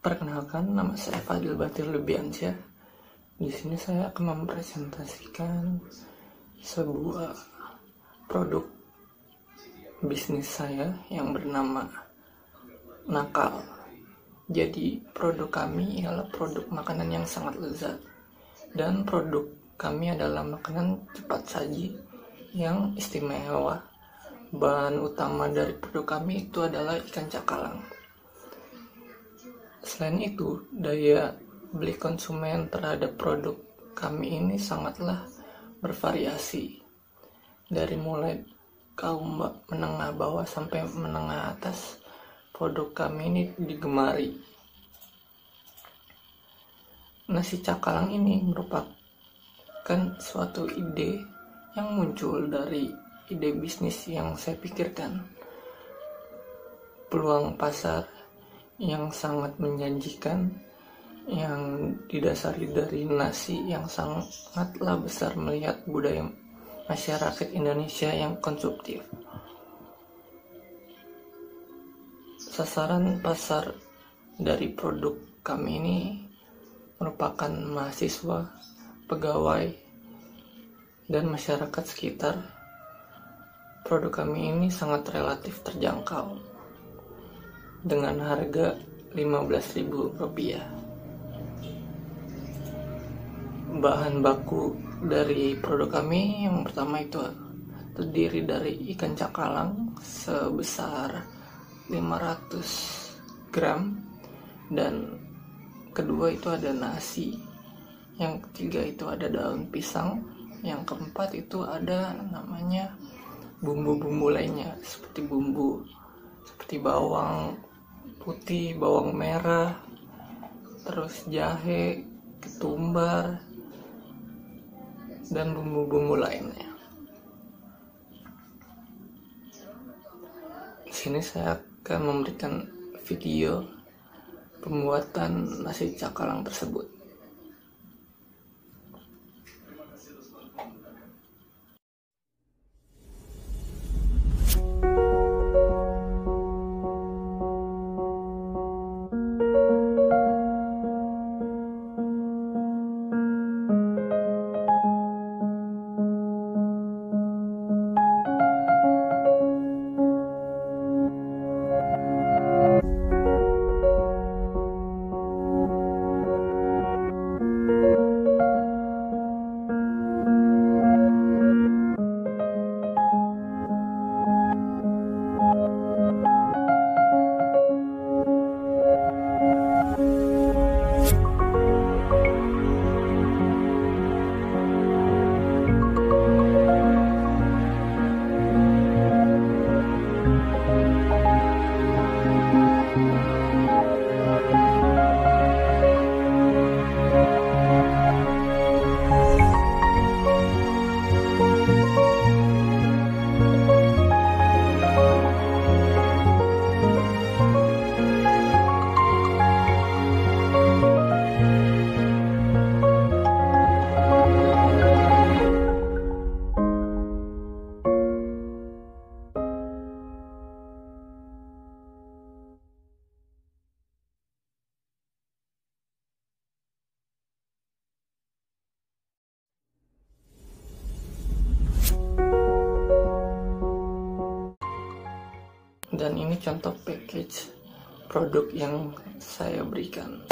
Perkenalkan, nama saya Fadil Batir Lubiansyah. Di sini saya akan mempresentasikan sebuah produk bisnis saya yang bernama Nakal. Jadi, produk kami ialah produk makanan yang sangat lezat. Dan produk kami adalah makanan cepat saji yang istimewa. Bahan utama dari produk kami itu adalah ikan cakalang Selain itu, daya beli konsumen terhadap produk kami ini sangatlah bervariasi. Dari mulai kaum menengah bawah sampai menengah atas, produk kami ini digemari. Nasi cakalang ini merupakan suatu ide yang muncul dari ide bisnis yang saya pikirkan. Peluang pasar yang sangat menjanjikan yang didasari dari nasi yang sangatlah besar melihat budaya masyarakat Indonesia yang konsumtif. Sasaran pasar dari produk kami ini merupakan mahasiswa, pegawai, dan masyarakat sekitar. Produk kami ini sangat relatif terjangkau dengan harga Rp15.000. Bahan baku dari produk kami yang pertama itu terdiri dari ikan cakalang sebesar 500 gram dan kedua itu ada nasi yang ketiga itu ada daun pisang yang keempat itu ada namanya bumbu-bumbu lainnya seperti bumbu seperti bawang putih, bawang merah, terus jahe, ketumbar, dan bumbu-bumbu lainnya. Di sini saya akan memberikan video pembuatan nasi cakalang tersebut. Dan ini contoh package produk yang saya berikan